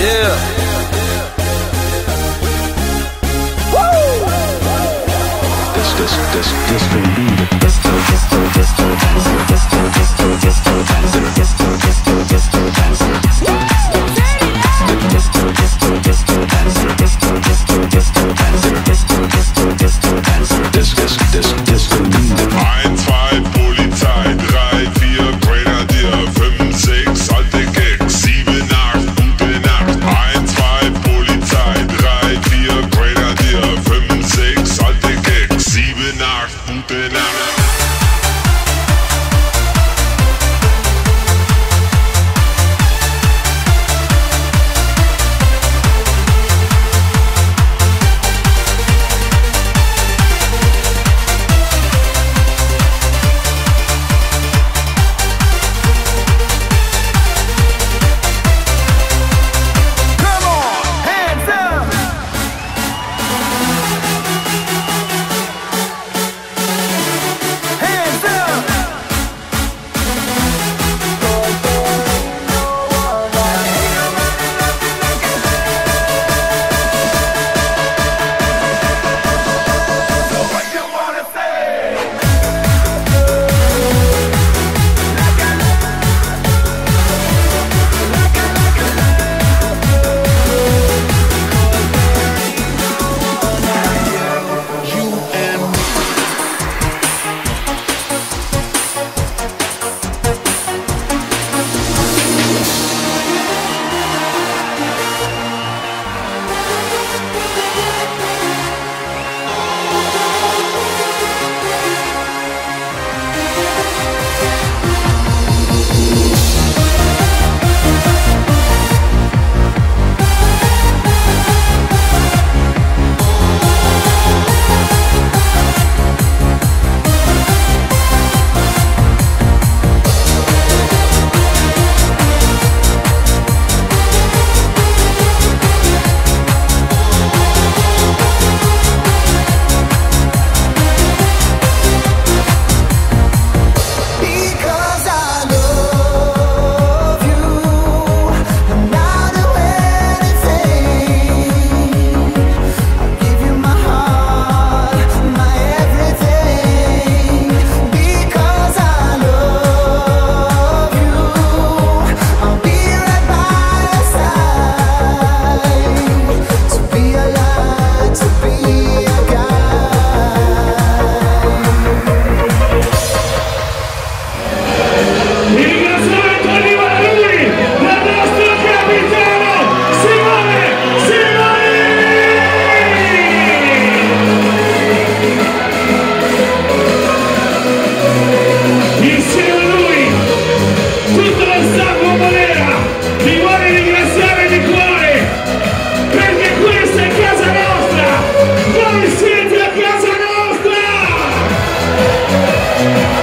Yeah. Woo! This, this, this, this may be the disco, disco, disco dancer, disco, disco, disco dancer, disco, disco, disco dancer, disco.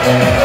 Yeah.